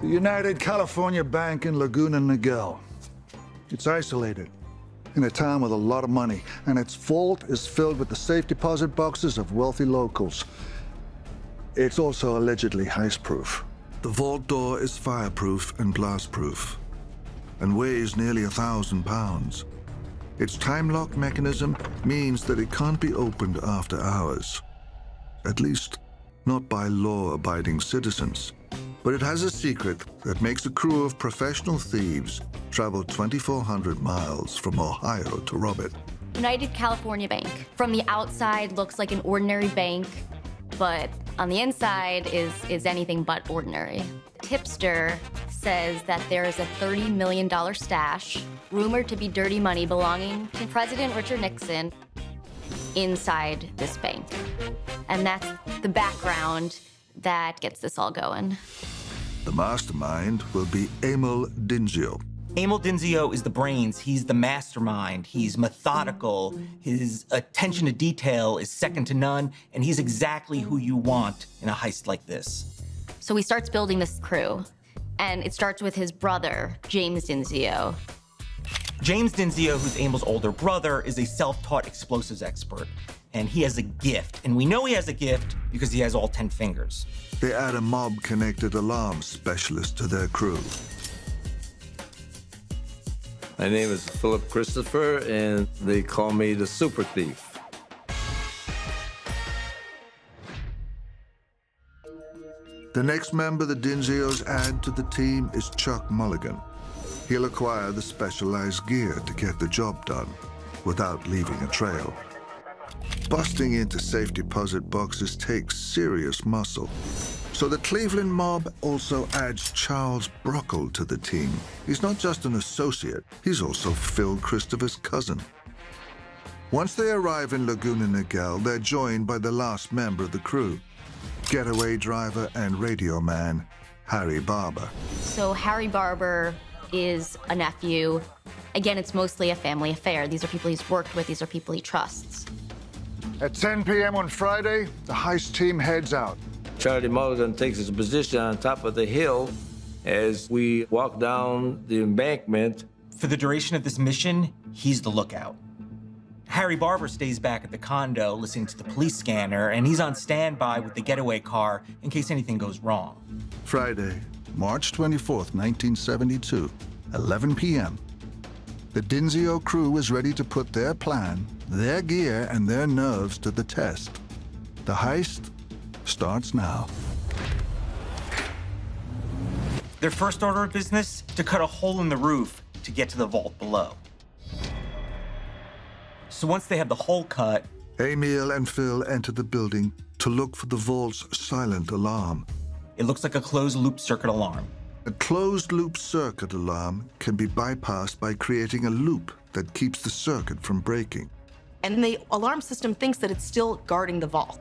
The United California Bank in Laguna Niguel. It's isolated in a town with a lot of money, and its vault is filled with the safe deposit boxes of wealthy locals. It's also allegedly heist-proof. The vault door is fireproof and blast-proof, and weighs nearly a thousand pounds. Its time-lock mechanism means that it can't be opened after hours. At least, not by law-abiding citizens. But it has a secret that makes a crew of professional thieves travel 2,400 miles from Ohio to rob it. United California Bank. From the outside, looks like an ordinary bank, but on the inside is, is anything but ordinary. Tipster says that there is a $30 million stash, rumored to be dirty money belonging to President Richard Nixon, inside this bank. And that's the background that gets this all going. The mastermind will be Emil Dinzio. Emil Dinzio is the brains. He's the mastermind. He's methodical. His attention to detail is second to none, and he's exactly who you want in a heist like this. So he starts building this crew, and it starts with his brother, James Dinzio. James Dinzio, who's Emil's older brother, is a self-taught explosives expert, and he has a gift. And we know he has a gift because he has all 10 fingers. They add a mob-connected alarm specialist to their crew. My name is Philip Christopher, and they call me the Super Thief. The next member the Dinzios add to the team is Chuck Mulligan. He'll acquire the specialized gear to get the job done without leaving a trail. Busting into safe deposit boxes takes serious muscle. So the Cleveland mob also adds Charles Brockle to the team. He's not just an associate, he's also Phil Christopher's cousin. Once they arrive in Laguna Niguel, they're joined by the last member of the crew, getaway driver and radio man, Harry Barber. So Harry Barber is a nephew. Again, it's mostly a family affair. These are people he's worked with, these are people he trusts. At 10 p.m. on Friday, the heist team heads out. Charlie Mulligan takes his position on top of the hill as we walk down the embankment. For the duration of this mission, he's the lookout. Harry Barber stays back at the condo listening to the police scanner, and he's on standby with the getaway car in case anything goes wrong. Friday, March 24th, 1972, 11 p.m. The Dinzio crew is ready to put their plan, their gear, and their nerves to the test. The heist starts now. Their first order of business, to cut a hole in the roof to get to the vault below. So once they have the hole cut, Emil and Phil enter the building to look for the vault's silent alarm. it looks like a closed loop circuit alarm. A closed-loop circuit alarm can be bypassed by creating a loop that keeps the circuit from breaking. And the alarm system thinks that it's still guarding the vault.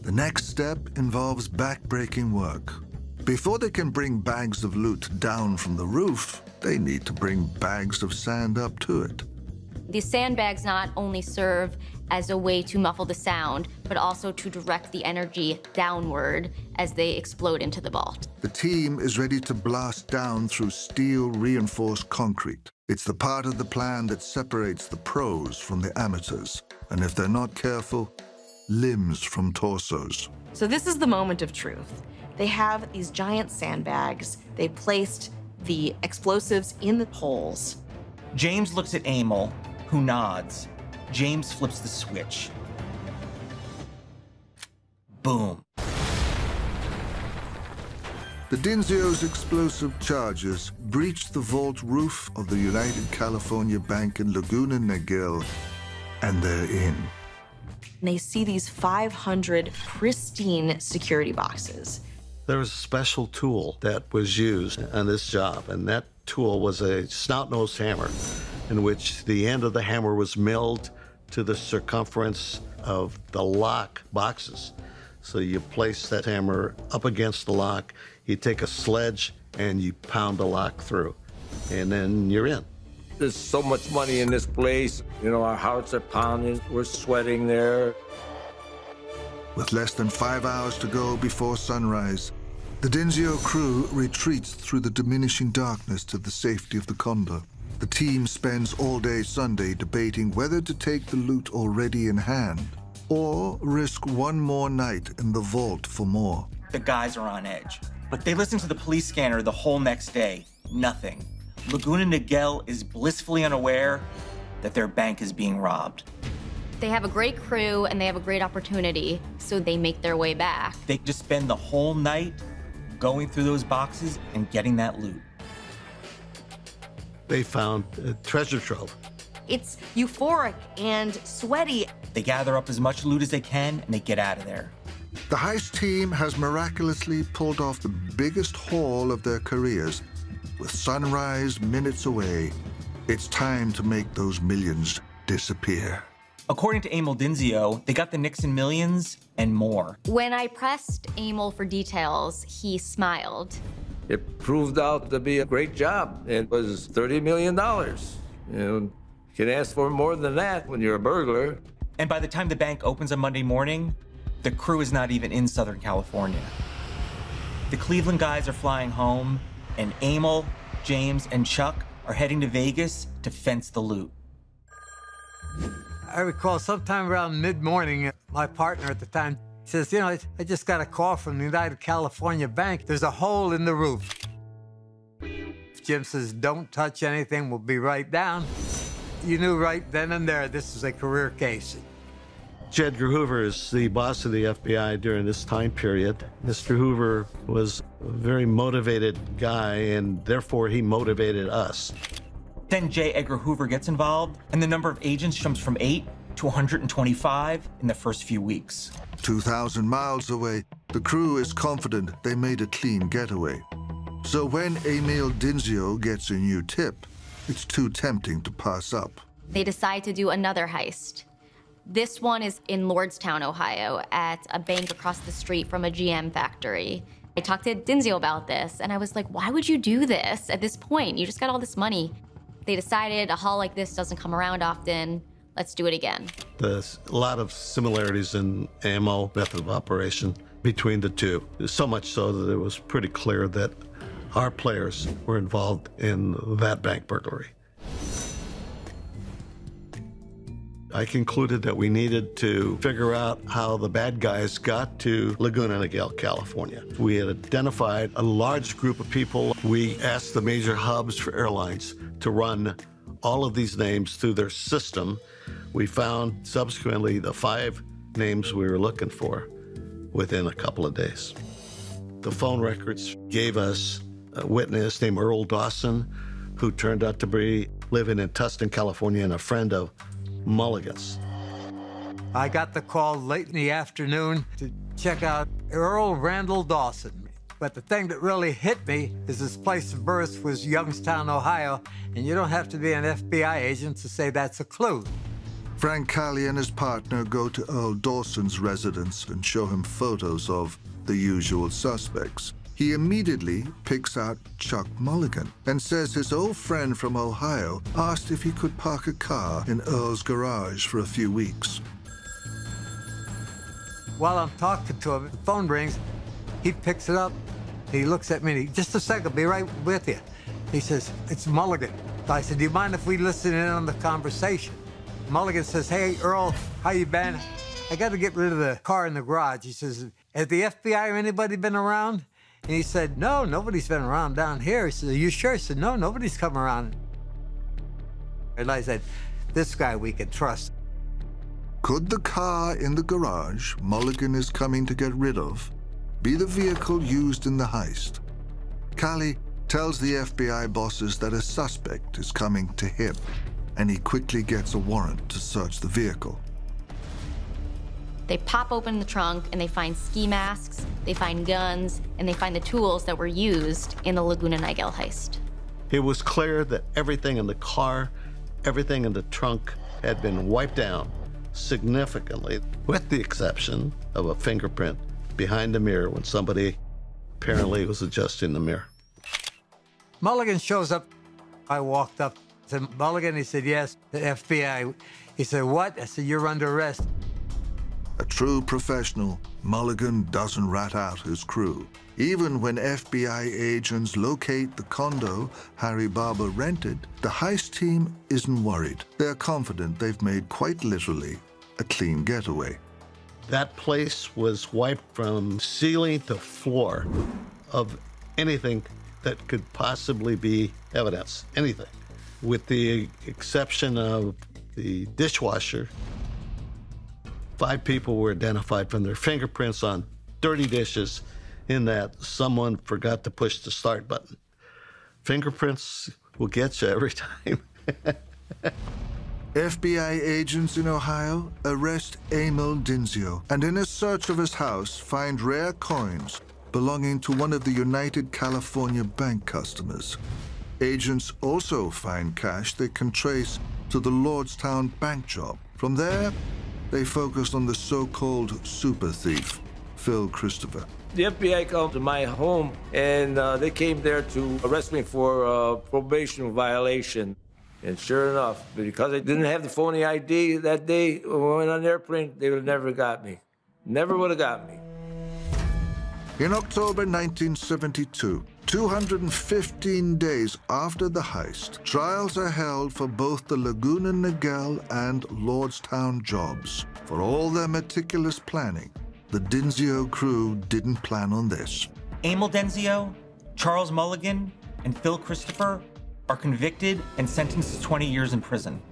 The next step involves back-breaking work. Before they can bring bags of loot down from the roof, they need to bring bags of sand up to it. These sandbags not only serve as a way to muffle the sound, but also to direct the energy downward as they explode into the vault. The team is ready to blast down through steel-reinforced concrete. It's the part of the plan that separates the pros from the amateurs. And if they're not careful, limbs from torsos. So this is the moment of truth. They have these giant sandbags. They placed the explosives in the holes. James looks at Emil, who nods. James flips the switch. Boom. The Dinzio's explosive charges breach the vault roof of the United California Bank in Laguna Niguel, and they're in. And they see these 500 pristine security boxes. There was a special tool that was used on this job, and that tool was a snout-nosed hammer in which the end of the hammer was milled to the circumference of the lock boxes. So you place that hammer up against the lock, you take a sledge, and you pound the lock through, and then you're in. There's so much money in this place. You know, our hearts are pounding. We're sweating there. With less than five hours to go before sunrise, the Dinzio crew retreats through the diminishing darkness to the safety of the Condor. The team spends all day Sunday debating whether to take the loot already in hand or risk one more night in the vault for more. The guys are on edge. But they listen to the police scanner the whole next day. Nothing. Laguna Niguel is blissfully unaware that their bank is being robbed. They have a great crew and they have a great opportunity, so they make their way back. They just spend the whole night going through those boxes and getting that loot. They found a treasure trove. It's euphoric and sweaty. They gather up as much loot as they can and they get out of there. The heist team has miraculously pulled off the biggest haul of their careers. With sunrise minutes away, it's time to make those millions disappear. According to Emil Dinzio, they got the Nixon millions and more. When I pressed Emil for details, he smiled. It proved out to be a great job. It was $30 million. You know, you can ask for more than that when you're a burglar. And by the time the bank opens on Monday morning, the crew is not even in Southern California. The Cleveland guys are flying home, and Emil, James, and Chuck are heading to Vegas to fence the loot. I recall sometime around mid morning, my partner at the time says, You know, I, I just got a call from the United California Bank. There's a hole in the roof. Jim says, Don't touch anything, we'll be right down. You knew right then and there this is a career case. J. Edgar Hoover is the boss of the FBI during this time period. Mr. Hoover was a very motivated guy, and therefore he motivated us. Then J. Edgar Hoover gets involved, and the number of agents jumps from 8 to 125 in the first few weeks. 2,000 miles away, the crew is confident they made a clean getaway. So when Emil Dinzio gets a new tip, it's too tempting to pass up. They decide to do another heist. This one is in Lordstown, Ohio, at a bank across the street from a GM factory. I talked to Dinzio about this, and I was like, why would you do this at this point? You just got all this money. They decided a haul like this doesn't come around often. Let's do it again. There's a lot of similarities in ammo method of operation between the two. So much so that it was pretty clear that our players were involved in that bank burglary. I concluded that we needed to figure out how the bad guys got to Laguna Niguel, California. We had identified a large group of people. We asked the major hubs for airlines to run all of these names through their system. We found subsequently the five names we were looking for within a couple of days. The phone records gave us a witness named Earl Dawson, who turned out to be living in Tustin, California, and a friend of Mulligan's. I got the call late in the afternoon to check out Earl Randall Dawson. But the thing that really hit me is his place of birth was Youngstown, Ohio, and you don't have to be an FBI agent to say that's a clue. Frank Cali and his partner go to Earl Dawson's residence and show him photos of the usual suspects. He immediately picks out Chuck Mulligan and says his old friend from Ohio asked if he could park a car in Earl's garage for a few weeks. While I'm talking to him, the phone rings. He picks it up. He looks at me. He, Just a second, I'll be right with you. He says, "It's Mulligan." I said, "Do you mind if we listen in on the conversation?" Mulligan says, "Hey, Earl, how you been? I got to get rid of the car in the garage." He says, "Has the FBI or anybody been around?" And he said, "No, nobody's been around down here." He said, "Are you sure?" I said, "No, nobody's come around." I said, "This guy we can trust." Could the car in the garage Mulligan is coming to get rid of be the vehicle used in the heist? Cali tells the FBI bosses that a suspect is coming to him, and he quickly gets a warrant to search the vehicle. They pop open the trunk and they find ski masks, they find guns, and they find the tools that were used in the Laguna Niguel heist. It was clear that everything in the car, everything in the trunk had been wiped down significantly, with the exception of a fingerprint behind the mirror when somebody apparently was adjusting the mirror. Mulligan shows up. I walked up to Mulligan. He said, Yes, the FBI. He said, What? I said, You're under arrest. A true professional, Mulligan doesn't rat out his crew. Even when FBI agents locate the condo Harry Barber rented, the heist team isn't worried. They're confident they've made quite literally a clean getaway. That place was wiped from ceiling to floor of anything that could possibly be evidence, anything, with the exception of the dishwasher. Five people were identified from their fingerprints on dirty dishes in that someone forgot to push the start button. Fingerprints will get you every time. FBI agents in Ohio arrest Emil Dinzio and in a search of his house find rare coins belonging to one of the United California bank customers. Agents also find cash they can trace to the Lordstown bank job. From there, they focused on the so-called super thief, Phil Christopher. The FBI came to my home and uh, they came there to arrest me for uh, probation violation. And sure enough, because I didn't have the phony ID that day when I went on the airplane, they would have never got me. Never would have got me. In October 1972, 215 days after the heist, trials are held for both the Laguna Niguel and Lordstown jobs. For all their meticulous planning, the Dinzio crew didn't plan on this. Emil Dinzio, Charles Mulligan, and Phil Christopher are convicted and sentenced to 20 years in prison.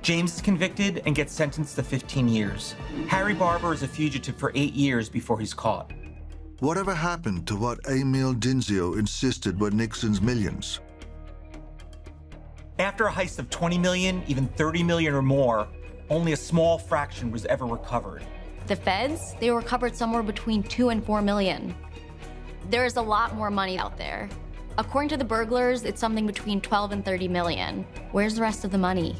James is convicted and gets sentenced to 15 years. Harry Barber is a fugitive for eight years before he's caught. Whatever happened to what Emil Dinzio insisted were Nixon's millions? After a heist of 20 million, even 30 million or more, only a small fraction was ever recovered. The feds, they recovered somewhere between 2 and 4 million. There's a lot more money out there. According to the burglars, it's something between 12 and 30 million. Where's the rest of the money?